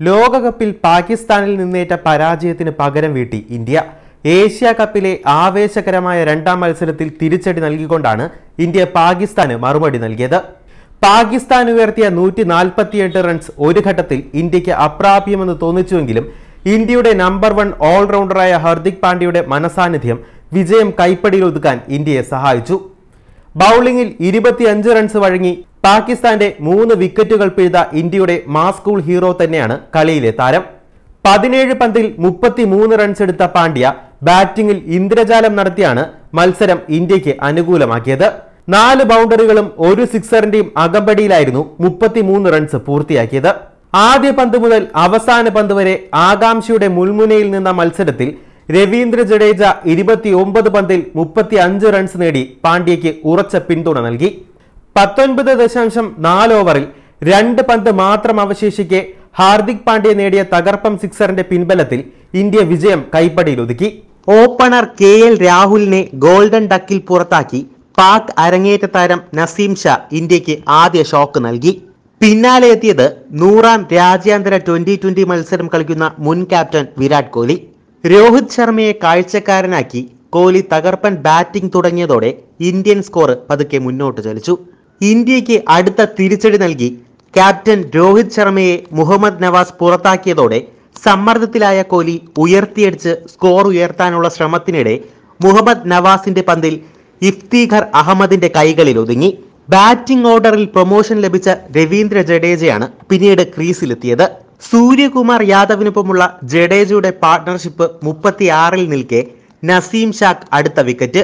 ലോകകപ്പിൽ പാകിസ്ഥാനിൽ നിന്നേറ്റ പരാജയത്തിന് പകരം വീട്ടി ഇന്ത്യ. ഏഷ്യ കപ്പിലെ ആവേശകരമായ രണ്ടാം മത്സരത്തിൽ തിരിച്ചടി നൽകിക്കൊണ്ടാണ് ഇന്ത്യ പാകിസ്ഥാന് മറുപടി നൽകിയത്. പാകിസ്ഥാൻ ഉയർത്തിയ നൂറ്റി നാൽപ്പത്തിയെട്ട് റൺസ് ഒരു ഘട്ടത്തിൽ ഇന്ത്യയ്ക്ക് അപ്രാപ്യമെന്ന് തോന്നിച്ചുവെങ്കിലും ഇന്ത്യയുടെ നമ്പർ വൺ ഓൾറൗണ്ടറായ ഹർദിക് പാണ്ഡ്യയുടെ മനസാന്നിധ്യം വിജയം കൈപ്പടിയിൽ ഒതുക്കാൻ ഇന്ത്യയെ സഹായിച്ചു. ബൗളിംഗിൽ ഇരുപത്തിയഞ്ച് റൺസ് വഴങ്ങി പാകിസ്ഥാന്റെ മൂന്ന് വിക്കറ്റുകൾ പിഴുത ഇന്ത്യയുടെ മാസ്കൂൾ ഹീറോ തന്നെയാണ് കളിയിലെ താരം. പതിനേഴ് പന്തിൽ മുപ്പത്തിമൂന്ന് റൺസ് എടുത്ത പാണ്ഡ്യ ബാറ്റിംഗിൽ ഇന്ദ്രജാലം നടത്തിയാണ് മത്സരം ഇന്ത്യയ്ക്ക് അനുകൂലമാക്കിയത്. നാല് ബൗണ്ടറികളും ഒരു സിക്സറിന്റെയും അകമ്പടിയിലായിരുന്നു മുപ്പത്തിമൂന്ന് റൺസ് പൂർത്തിയാക്കിയത്. ആദ്യ പന്ത് മുതൽ അവസാന പന്ത് വരെ ആകാംക്ഷയുടെ മുൾമുനയിൽ നിന്ന മത്സരത്തിൽ രവീന്ദ്ര ജഡേജ ഇരുപത്തിയൊമ്പത് പന്തിൽ മുപ്പത്തി അഞ്ച് റൺസ് നേടി പാണ്ഡ്യയ്ക്ക് ഉറച്ച പിന്തുണ നൽകി. പത്തൊൻപത് ദശാംശം നാല് ഓവറിൽ രണ്ട് പന്ത് മാത്രം അവശേഷിക്കെ ഹാർദിക് പാണ്ഡ്യ നേടിയ തകർപ്പം സിക്സറിന്റെ പിൻബലത്തിൽ ഇന്ത്യ വിജയം കൈപ്പടിയിലൊതുക്കി ഓപ്പണർ കെ എൽ രാഹുലിനെ ഗോൾഡൻ ഡക്കിൽ പുറത്താക്കി പാക് അരങ്ങേറ്റ താരം നസീം ഷാ ഇന്ത്യയ്ക്ക് ആദ്യ ഷോക്ക് നൽകി. പിന്നാലെ എത്തിയത് നൂറാം രാജ്യാന്തര ട്വന്റി ട്വന്റി മത്സരം കളിക്കുന്ന മുൻ ക്യാപ്റ്റൻ വിരാട് കോഹ്ലി. രോഹിത് ശർമ്മയെ കാഴ്ചക്കാരനാക്കി കോഹ്ലി തകർപ്പൻ ബാറ്റിംഗ് തുടങ്ങിയതോടെ ഇന്ത്യൻ സ്കോർ പതുക്കെ മുന്നോട്ട് ചലിച്ചു. ഇന്ത്യയ്ക്ക് അടുത്ത തിരിച്ചടി നൽകി ക്യാപ്റ്റൻ രോഹിത് ശർമ്മയെ മുഹമ്മദ് നവാസ് പുറത്താക്കിയതോടെ സമ്മർദ്ദത്തിലായ കോഹ്ലി ഉയർത്തിയടിച്ച് സ്കോർ ഉയർത്താനുള്ള ശ്രമത്തിനിടെ മുഹമ്മദ് നവാസിന്റെ പന്തിൽ ഇഫ്തീഖർ അഹമ്മദിന്റെ കൈകളിൽ ഒതുങ്ങി. ബാറ്റിംഗ് ഓർഡറിൽ പ്രൊമോഷൻ ലഭിച്ച രവീന്ദ്ര ജഡേജയാണ് പിന്നീട് ക്രീസിലെത്തിയത്. സൂര്യകുമാർ യാദവിനൊപ്പമുള്ള ജഡേജയുടെ പാർട്ണർഷിപ്പ് മുപ്പത്തിയാറിൽ നിൽക്കെ നസീം ഷാഖ് അടുത്ത വിക്കറ്റ്.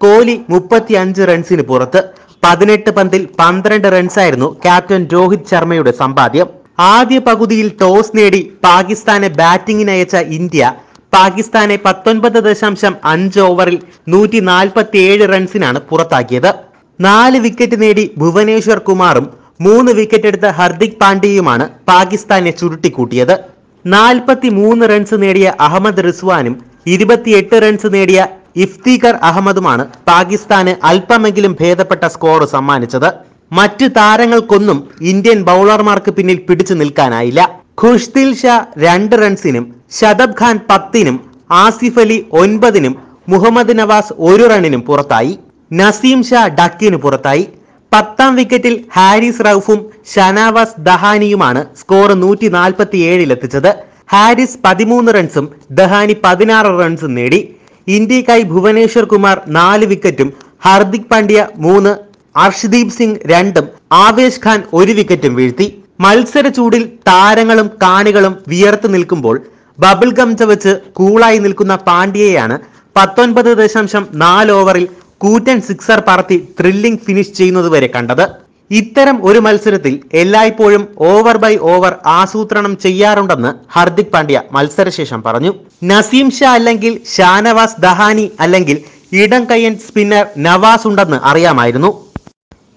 കോഹ്ലി മുപ്പത്തിയഞ്ച് റൺസിന് പുറത്ത്. പതിനെട്ട് പന്തിൽ പന്ത്രണ്ട് റൺസായിരുന്നു ക്യാപ്റ്റൻ രോഹിത് ശർമ്മയുടെ സമ്പാദ്യം. ആദ്യ പകുതിയിൽ ടോസ് നേടി പാകിസ്ഥാനെ ബാറ്റിംഗിനയച്ച ഇന്ത്യ പാകിസ്ഥാനെ പത്തൊൻപത് ദശാംശം അഞ്ച് ഓവറിൽ നൂറ്റി നാൽപ്പത്തി ഏഴ് റൺസിനാണ് പുറത്താക്കിയത്. നാല് വിക്കറ്റ് നേടി ഭുവനേശ്വർ കുമാറും മൂന്ന് വിക്കറ്റ് എടുത്ത ഹർദിക് പാണ്ഡ്യയുമാണ് പാകിസ്ഥാനെ ചുരുട്ടിക്കൂട്ടിയത്. നാൽപ്പത്തി മൂന്ന് റൺസ് നേടിയ അഹമ്മദ് റിസ്വാനും ഇരുപത്തിയെട്ട് റൺസ് നേടിയ ഇഫ്തീഖർ അഹമ്മദുമാണ് പാകിസ്ഥാന് അല്പമെങ്കിലും ഭേദപ്പെട്ട സ്കോർ സമ്മാനിച്ചത്. മറ്റ് താരങ്ങൾക്കൊന്നും ഇന്ത്യൻ ബൗളർമാർക്ക് പിന്നിൽ പിടിച്ചു നിൽക്കാനായില്ല. ഖുഷ്ദിൽ ഷാ രണ്ട് റൺസിനും ഷദബ് ഖാൻ പത്തിനും ആസിഫ് അലി ഒൻപതിനും മുഹമ്മദ് നവാസ് ഒരു റണ്ണിനും പുറത്തായി. നസീം ഷാ ഡക്കിന് പുറത്തായി. പത്താം വിക്കറ്റിൽ ഹാരിസ് റൌഫും ഷനാവാസ് ദഹാനിയുമാണ് സ്കോർ നൂറ്റി നാൽപ്പത്തി ഏഴിലെത്തിച്ചത് ഹാരിസ് പതിമൂന്ന് റൺസും ദഹാനി പതിനാറ് റൺസും നേടി. ഇന്ത്യക്കായി ഭുവനേശ്വർ കുമാർ നാല് വിക്കറ്റും ഹർദിക് പാണ്ഡ്യ മൂന്ന് അർഷ്ദീപ് സിംഗ് രണ്ടും ആവേശ് ഖാൻ ഒരു വിക്കറ്റും വീഴ്ത്തി. മത്സര ചൂടിൽ താരങ്ങളും കാണികളും വിയർത്ത് നിൽക്കുമ്പോൾ ബബിൾ ഗം ചവച്ച് കൂളായി നിൽക്കുന്ന പാണ്ഡ്യയെയാണ് പത്തൊൻപത് ദശാംശം നാല് ഓവറിൽ കൂറ്റൻ സിക്സർ പറത്തി ത്രില്ലിംഗ് ഫിനിഷ് ചെയ്യുന്നതുവരെ കണ്ടത്. ഇത്തരം ഒരു മത്സരത്തിൽ എല്ലായ്പ്പോഴും ഓവർ ബൈ ഓവർ ആസൂത്രണം ചെയ്യാറുണ്ടെന്ന് ഹാർദിക് പാണ്ഡ്യ മത്സരശേഷം പറഞ്ഞു. നസീം ഷാ അല്ലെങ്കിൽ ഷാനവാസ് ദഹാനി അല്ലെങ്കിൽ ഇടം കയ്യൻ സ്പിന്നർ നവാസ് ഉണ്ടെന്ന് അറിയാമായിരുന്നു.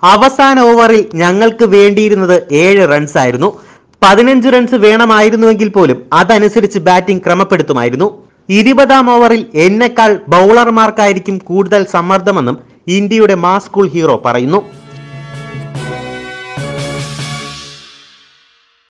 അവസാന ഓവറിൽ ഞങ്ങൾക്ക് വേണ്ടിയിരുന്നത് ഏഴ് റൺസ് ആയിരുന്നു. പതിനഞ്ച് റൺസ് വേണമായിരുന്നുവെങ്കിൽ പോലും അതനുസരിച്ച് ബാറ്റിംഗ് ക്രമപ്പെടുത്തുമായിരുന്നു. ഇരുപതാം ഓവറിൽ എന്നെക്കാൾ ബൗളർമാർക്കായിരിക്കും കൂടുതൽ സമ്മർദ്ദമെന്നും ഇന്ത്യയുടെ മാസ്കൂൾ ഹീറോ പറയുന്നു.